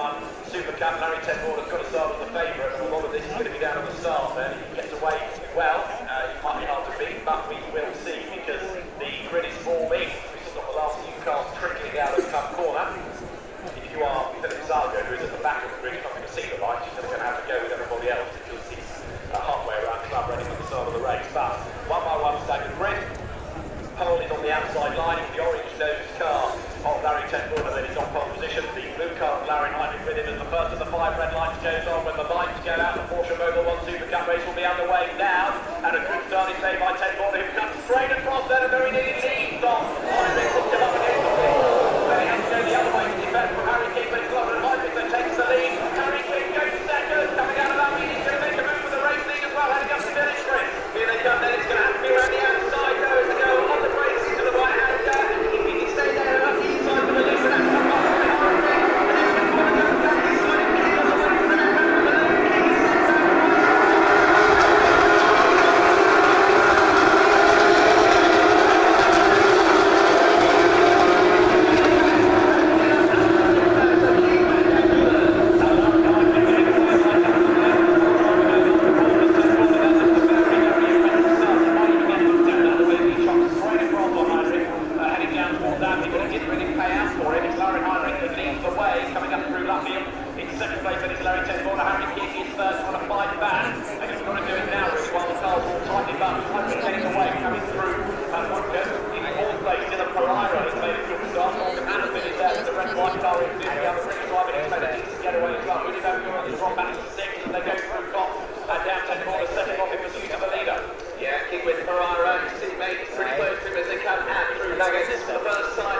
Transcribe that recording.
one. Super Cup, Larry ten Voorde has got to start as the favourite, and a lot of this is going to be down to the start there. He gets away well, uh, it might be hard to beat, but we will see because the grid is forming. We've got the last few cars trickling out of the Copse corner. If you are Philip Sargo, who is at the back of the grid, you're not going to see the light, you're just going to have to go with everybody else because he's uh, halfway around the club running at the start of the race. But one by one, staggered grid. Pole is on the outside line, the orange nose car of Larry ten Voorde, Laurin Heinrich with him as the first of the five red lights goes on. When the lights go out, the Porsche They want to do it now, while the 100 meters away, coming through. And the Pereira, made a is there, the red white the other as well. Back to they go through the second pursuit of a leader. Yeah, with his teammate, pretty close to him as they come out through Lagos. This is the first time.